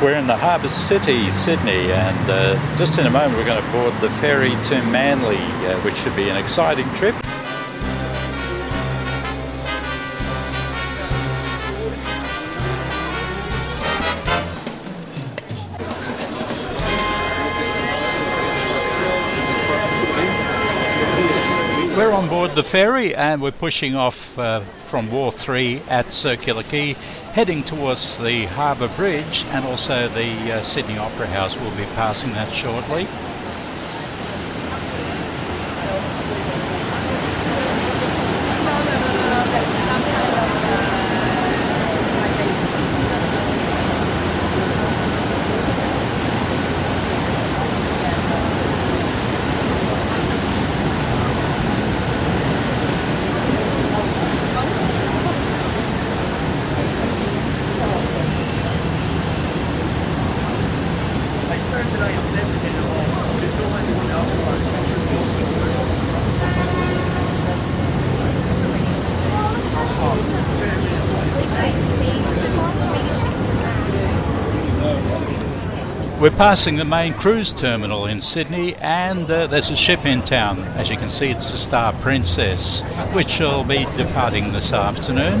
We're in the harbour city, Sydney, and uh, just in a moment we're going to board the ferry to Manly, uh, which should be an exciting trip. We're on board the ferry and we're pushing off uh, from Wharf 3 at Circular Quay, heading towards the Harbour Bridge and also the uh, Sydney Opera House. We'll be passing that shortly. We're passing the main cruise terminal in Sydney, and uh, there's a ship in town. As you can see, it's the Star Princess, which will be departing this afternoon.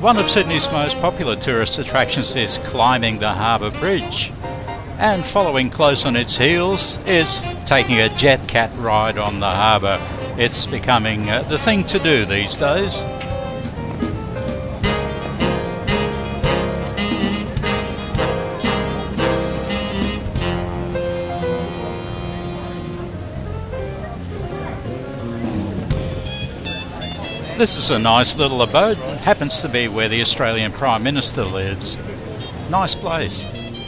One of Sydney's most popular tourist attractions is climbing the Harbour Bridge. And following close on its heels is taking a jet cat ride on the harbour. It's becoming uh, the thing to do these days. This is a nice little abode. It happens to be where the Australian Prime Minister lives. Nice place.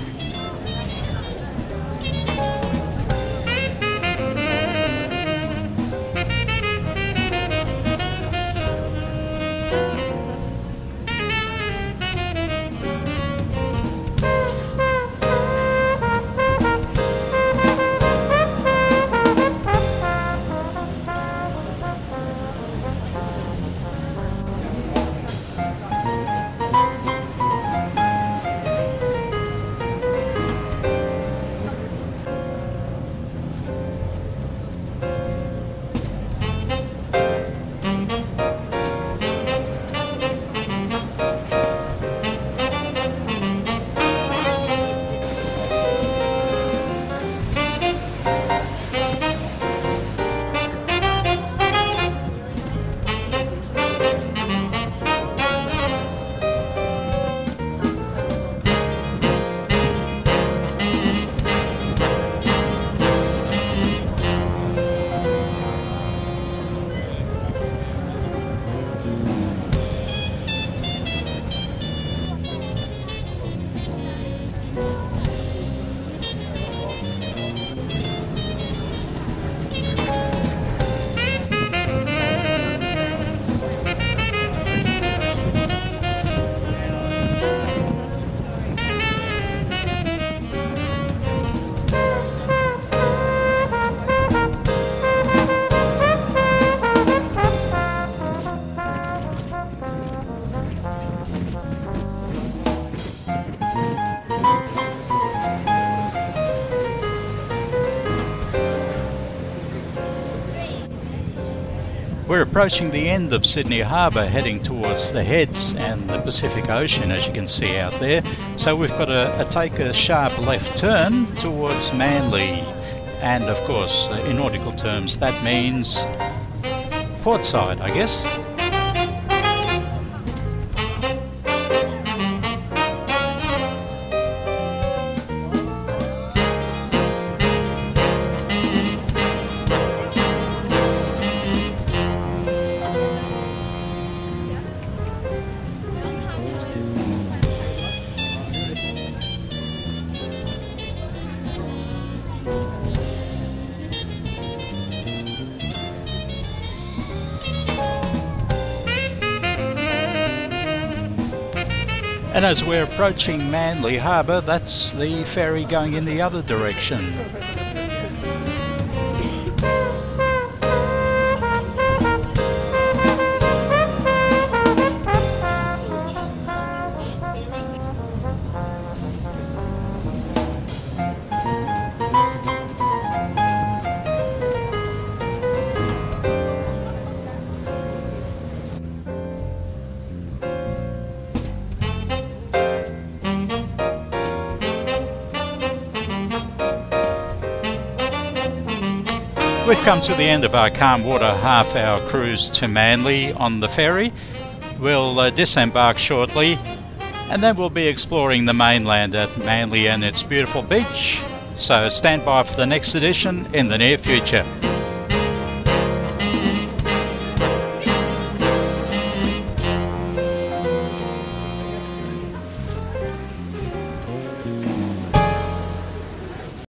We're approaching the end of Sydney Harbour, heading towards the Heads and the Pacific Ocean, as you can see out there. So we've got to take a sharp left turn towards Manly. And of course, in nautical terms, that means portside, I guess. And as we're approaching Manly Harbour, that's the ferry going in the other direction. We've come to the end of our calm water half hour cruise to Manly on the ferry. We'll uh, disembark shortly and then we'll be exploring the mainland at Manly and its beautiful beach. So stand by for the next edition in the near future.